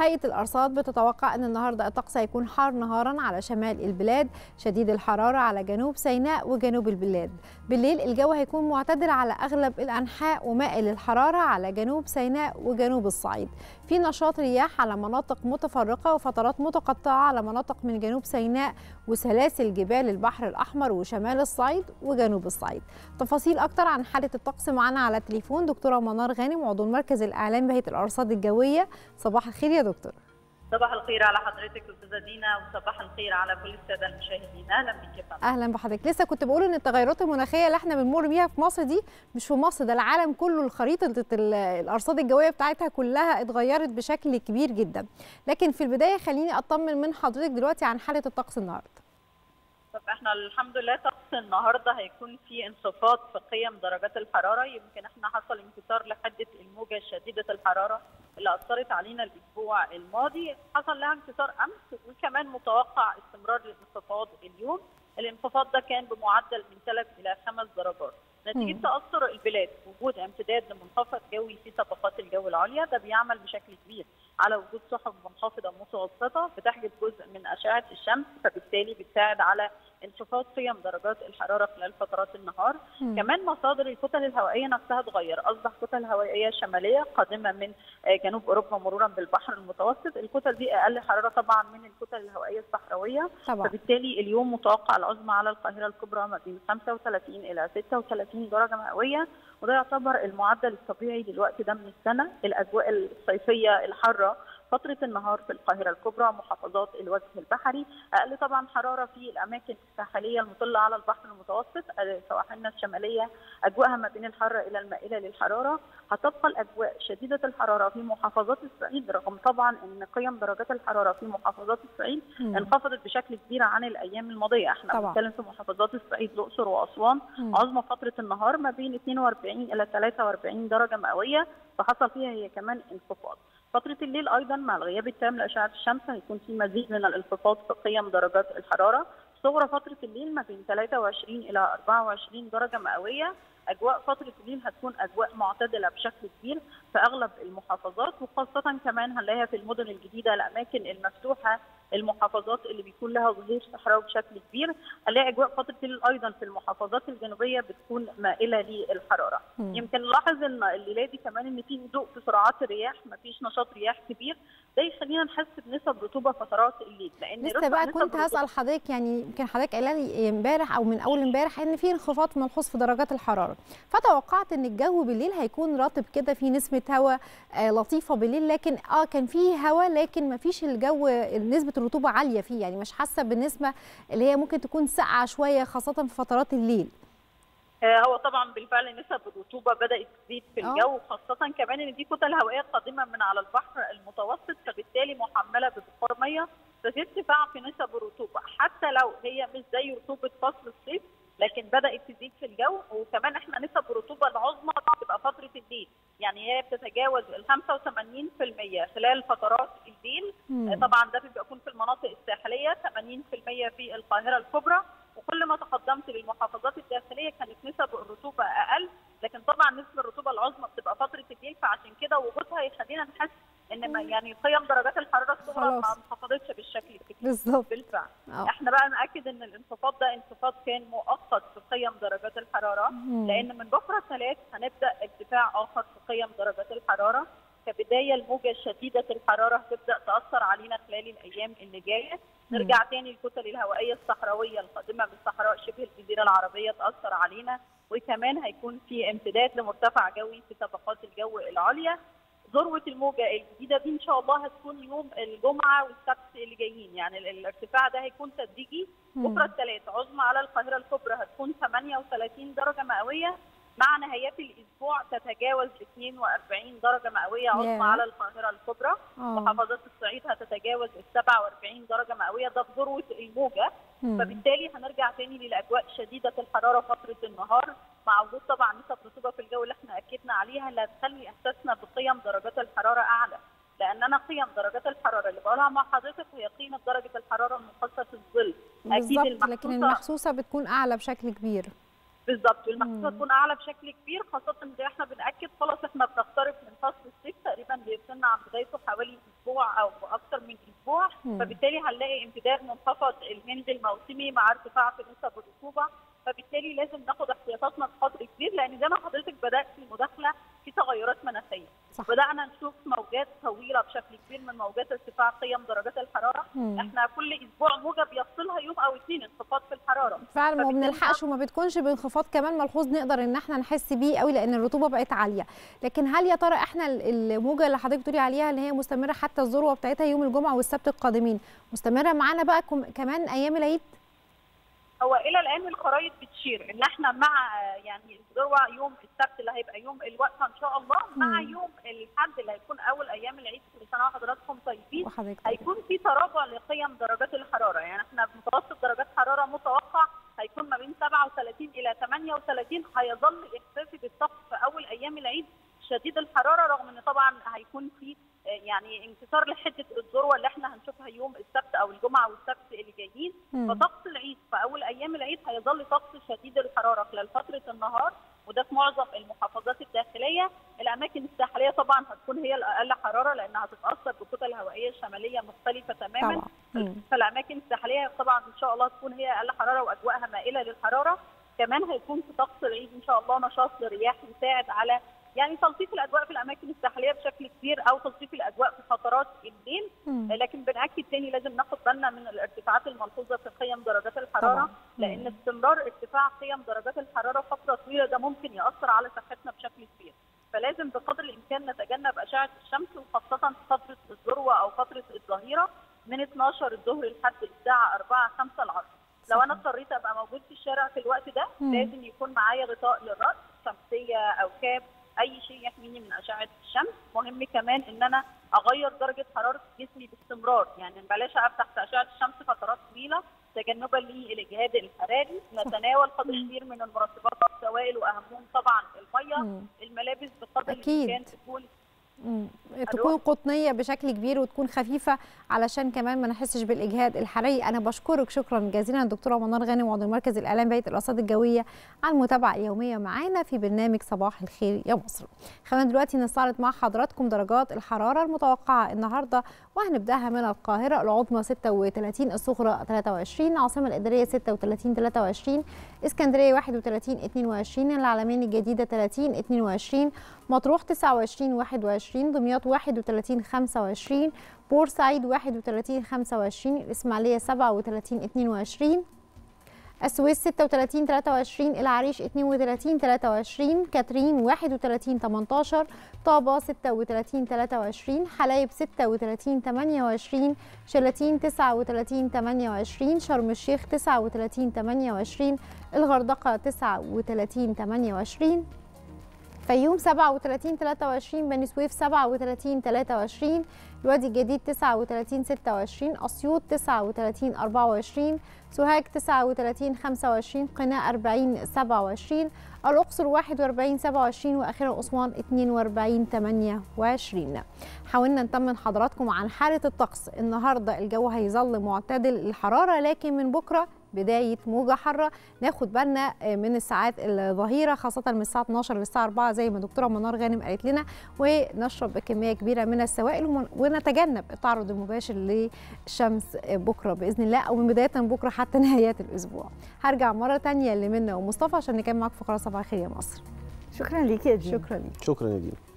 هيئة الأرصاد بتتوقع أن النهاردة الطقس هيكون حار نهارا على شمال البلاد شديد الحرارة على جنوب سيناء وجنوب البلاد. بالليل الجو هيكون معتدل على أغلب الأنحاء ومائل الحرارة على جنوب سيناء وجنوب الصعيد. في نشاط رياح على مناطق متفرقة وفترات متقطعة على مناطق من جنوب سيناء وسلاسل جبال البحر الأحمر وشمال الصعيد وجنوب الصعيد. تفاصيل أكتر عن حالة الطقس معنا على التليفون دكتورة منار غانم عضو المركز الإعلامي بهيئة الأرصاد الجوية. صباح الخير يا دكتور. صباح الخير على حضرتك أستاذة دينا وصباح الخير على كل السادة المشاهدين. أهلا بك يا فندم. أهلا بحضرتك. لسه كنت بقول إن التغيرات المناخية اللي إحنا بنمر بيها في مصر دي مش في مصر ده العالم كله الخريطة الأرصاد الجوية بتاعتها كلها اتغيرت بشكل كبير جدا. لكن في البداية خليني أطمن من حضرتك دلوقتي عن حالة الطقس النهارده. طب إحنا الحمد لله طقس النهارده هيكون في انخفاض في قيم درجات الحرارة. يمكن إحنا حصل انكسار لحدة الموجة شديدة الحرارة. اللي أثرت علينا الأسبوع الماضي. حصل لها انكسار أمس وكمان متوقع استمرار الانخفاض اليوم. الانخفاض ده كان بمعدل من 3 إلى 5 درجات. نتيجة تأثر البلاد. وجود امتداد لمنخفض جوي في طبقات الجو العليا ده بيعمل بشكل كبير على وجود سحب منخفضة متوسطة بتحجب جزء من أشعة الشمس فبالتالي بتساعد على انخفاض قيم درجات الحرارة خلال فترات النهار. مم. كمان مصادر الكتل الهوائية نفسها اتغير أصبح كتل هوائية شمالية قادمة من جنوب أوروبا مرورا بالبحر المتوسط. الكتل دي أقل حرارة طبعا من الكتل الهوائية الصحراوية. طبعا. فبالتالي اليوم متوقع العظمى على القاهرة الكبرى ما بين 35 إلى 36 درجة مئوية وده يعتبر المعدل الطبيعي للوقت ده من السنة. الأجواء الصيفية الحارة فترة النهار في القاهرة الكبرى محافظات الوجه البحري. أقل طبعا حرارة في الأماكن الساحلية المطلة على البحر المتوسط سواحلنا الشمالية. أجواءها ما بين الحارة إلى المائلة للحرارة. هتبقى الأجواء شديدة الحرارة في محافظات الصعيد رغم طبعا أن قيم درجات الحرارة في محافظات الصعيد. انخفضت بشكل كبير عن الأيام الماضية. إحنا بنتكلم في محافظات الصعيد الأقصر وأسوان. عظمى فترة النهار ما بين 42 إلى 43 درجة مئوية فحصل فيها هي كمان انخفاض. فترة الليل أيضا مع الغياب التام لأشعة الشمس هيكون في مزيد من الانخفاض في قيم درجات الحرارة. صغرى فترة الليل ما بين 23 إلى 24 درجة مئوية. أجواء فترة الليل هتكون أجواء معتدلة بشكل كبير في أغلب المحافظات وخاصة كمان هنلاقيها في المدن الجديدة الأماكن المفتوحة المحافظات اللي بيكون لها ظهير صحراوي بشكل كبير. هنلاقي أجواء فترة الليل أيضا في المحافظات الجنوبية بتكون مائلة للحرارة. م. يمكن نلاحظ إن الليلة دي كمان إن في هدوء في سرعات الرياح ما فيش نشاط رياح كبير. ده يخلينا نحس بنسب رطوبة فترات الليل لأن لسه بقى كنت هسأل حضرتك يعني يمكن حضرتك قايلة لي امبارح أو من أول امبارح إن في انخفاض ملحوظ في درجات الحرارة. فتوقعت إن الجو بالليل هيكون رطب كده في نسبه هواء آه لطيفة بالليل لكن آه كان في هواء لكن ما فيش الجو نسبة الرطوبة عالية فيه يعني مش حاسة بالنسبة اللي هي ممكن تكون ساقعة شوية خاصة في فترات الليل. هو طبعا بالفعل نسب الرطوبة بدأت تزيد في الجو خاصة كمان إن دي كتل هوائية قادمة من على البحر المتوسط فبالتالي محملة ببخار مية ففي ارتفاع في نسب الرطوبة حتى لو هي مش زي رطوبة فصل الصيف لكن بدأت تزيد في الجو وكمان إحنا نسب الرطوبة العظمى بتبقى فترة الليل يعني هي بتتجاوز ال 85% خلال فترات الليل مم. طبعا ده بيكون في المناطق الساحلية 80% في القاهرة الكبرى. وكل ما تقدمت للمحافظات الداخلية كانت نسب الرطوبة أقل. لكن طبعا نسبة الرطوبة العظمى بتبقى فترة الليل فعشان كده وجودها يخلينا نحس إن ما يعني قيم درجات الحرارة الصغرى ما انخفضتش بالشكل الكبير. بالظبط. بالفعل. أوه. إحنا بقى نأكد إن الانخفاض ده انخفاض كان مؤقت في قيم درجات الحرارة. مم. لأن من بكرة الثلاث هنبدأ ارتفاع آخر في قيم درجات الحرارة. كبداية الموجة شديده الحرارة هتبدأ تأثر علينا خلال الأيام اللي جاية. نرجع تاني الكتل الهوائية الصحراوية القادمة من صحراء شبه الجزيرة العربية تأثر علينا وكمان هيكون في امتداد لمرتفع جوي في طبقات الجو العليا. ذروة الموجة الجديدة دي إن شاء الله هتكون يوم الجمعة والسبت اللي جايين. يعني الارتفاع ده هيكون تدريجي. بكرة الثلاث عظمى على القاهرة الكبرى هتكون 38 درجة مئوية. مع نهايات الأسبوع تتجاوز 42 درجة مئوية عظمى yeah. على القاهرة الكبرى. oh. محافظات الصعيد هتتجاوز ال 47 درجة مئوية. ده في ذروه الموجة. mm. فبالتالي هنرجع تاني للأجواء شديدة الحرارة فترة النهار. مع وجود طبعا نسب رطوبه في الجو اللي إحنا أكدنا عليها اللي هتخلي إحساسنا بقيم درجات الحرارة أعلى. لأن أنا قيم درجات الحرارة اللي بقولها مع حضرتك هي قيمة درجة الحرارة المخصصة في الظل بالظبط لكن المحسوسه بتكون أعلى بشكل كبير. بالظبط والمحسوسه مم. تكون أعلى بشكل كبير خاصة ان زي إحنا بنأكد خلاص إحنا بنقترب من فصل الصيف تقريبا بيفصلنا عن بدايته حوالي أسبوع أو أكثر من أسبوع. فبالتالي هنلاقي امتداد منخفض الهند الموسمي مع ارتفاع في نسب الرطوبة فبالتالي لازم ناخد احتياطاتنا بقدر كبير لأن زي ما حضرتك بدأت في المداخلة في تغيرات مناخية. صح. بدأنا نشوف موجات طويلة بشكل كبير من موجات ارتفاع قيم درجات الحرارة. مم. إحنا كل أسبوع موجة بيفصلها يوم أو اثنين انخفاض في الحرارة. فعلا ما بنلحقش وما بتكونش بانخفاض كمان ملحوظ نقدر إن إحنا نحس بيه قوي لأن الرطوبة بقت عالية. لكن هل يا ترى إحنا ال- الموجة اللي حضرتك بتقولي عليها اللي هي مستمرة حتى الذروة بتاعتها يوم الجمعة والسبت القادمين مستمرة معانا بقى كم- كمان أيام العيد؟ هو إلى الآن الخرائط بتشير. إن إحنا مع يعني الذروه يوم السبت اللي هيبقى يوم الوقفه إن شاء الله مع مم. يوم الأحد اللي هيكون أول أيام العيد كل سنه وحضراتكم. طيبين هيكون في تراجع لقيم درجات الحرارة. يعني إحنا متوسط درجات حرارة متوقع هيكون ما بين 37 إلى 38 هيظل إحساسي بالطقس في أول أيام العيد شديد الحرارة رغم إن طبعا هيكون في يعني انكسار لحده الذروه اللي إحنا هنشوفها يوم السبت أو الجمعة والسبت اللي جايين. فطقس العيد في أول أيام العيد هيظل طقس شديد الحرارة. خلال فترة النهار وده في معظم المحافظات الداخلية. الأماكن الساحلية طبعا هتكون هي الأقل حرارة لأنها هتتأثر بكتل هوائيه شماليه مختلفة تماما. فالأماكن الساحلية طبعا إن شاء الله تكون هي أقل حرارة وأجواءها مائلة للحرارة. كمان هيكون في طقس العيد إن شاء الله نشاط للرياح يساعد على يعني تلطيف الأجواء في الأماكن الساحلية بشكل كبير أو تلطيف الأجواء في فترات الليل مم. لكن بناكد تاني لازم ناخد بالنا من الارتفاعات الملحوظه في قيم درجات الحرارة طبعا. لأن استمرار ارتفاع قيم درجات الحرارة فترة طويلة ده ممكن يأثر على صحتنا بشكل كبير فلازم بقدر الإمكان نتجنب أشعة الشمس وخاصة في فترة الذروة أو فترة الظهيرة من 12 الظهر لحد الساعة 4 5 العصر لو أنا اضطريت أبقى موجود في الشارع في الوقت ده مم. لازم يكون معايا غطاء للرأس شمسية أو كاب أي شيء يحميني من أشعة الشمس مهم كمان إن أنا أغير درجة حرارة جسمي باستمرار يعني بلاش اقف تحت أشعة الشمس فترات طويلة تجنبا للاجهاد الحراري نتناول قدر كبير من المرطبات والسوائل وأهمهم طبعا المية. الملابس بقدر. الإمكان تكون قطنية بشكل كبير وتكون خفيفة علشان كمان ما نحسش بالإجهاد الحراري. أنا بشكرك شكرا جزيلا الدكتوره منار غانم عضو المركز الاعلامي بيئة الارصاد الجوية على المتابعة اليومية معانا في برنامج صباح الخير يا مصر. خلينا دلوقتي نستعرض مع حضراتكم درجات الحرارة المتوقعة النهارده وهنبدأها من القاهرة العظمى 36 الصغرى 23 العاصمة الإدارية 36 23 اسكندرية 31 22 العلمين الجديدة 30 22 مطروح 29 21 دمياط 31 25 بورسعيد 31 25 الإسماعيلية 37 22 السويس 36 23 العريش 32 23 كاترين 31 18 طابة 36 23 حلايب 36 28 شلاتين 39 28 شرم الشيخ 39 28 الغردقة 39 28 فيوم 37 23 بني سويف 37 23 الوادي الجديد 39 26 أسيوط 39 24 سوهاج 39 25 قنا 40 27 الأقصر 41 27 وأخيرا اسوان 42 28 حاولنا نطمن حضراتكم عن حالة الطقس. النهارده الجو هيظل معتدل الحراره لكن من بكرة بداية موجة حارة. ناخد بالنا من الساعات الظهيرة خاصة من الساعة 12 للساعة 4 زي ما دكتورة منار غانم قالت لنا. ونشرب بكميه كبيرة من السوائل ونتجنب التعرض المباشر للشمس بكرة بإذن الله أو من بداية بكرة حتى نهايات الأسبوع. هرجع مرة ثانية لمنى ومصطفى عشان نكمل معاكم فقره صباح الخير يا مصر. شكرا ليك يا دينا شكرا ليك. شكرا يا دينا